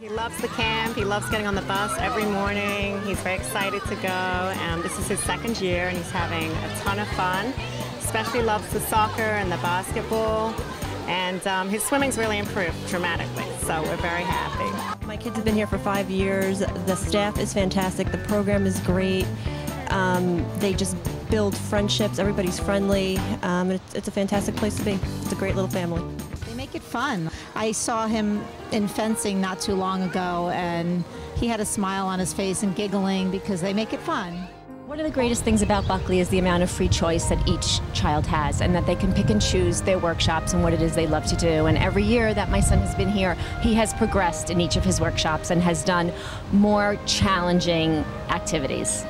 He loves the camp. He loves getting on the bus every morning. He's very excited to go. Um, this is his second year, and he's having a ton of fun. Especially loves the soccer and the basketball. And um, his swimming's really improved dramatically, so we're very happy. My kids have been here for five years. The staff is fantastic. The program is great. Um, they just build friendships. Everybody's friendly. Um, it's, it's a fantastic place to be. It's a great little family. Make it fun. I saw him in fencing not too long ago, and he had a smile on his face and giggling because they make it fun. One of the greatest things about Buckley is the amount of free choice that each child has, and that they can pick and choose their workshops and what it is they love to do. And every year that my son has been here, he has progressed in each of his workshops and has done more challenging activities.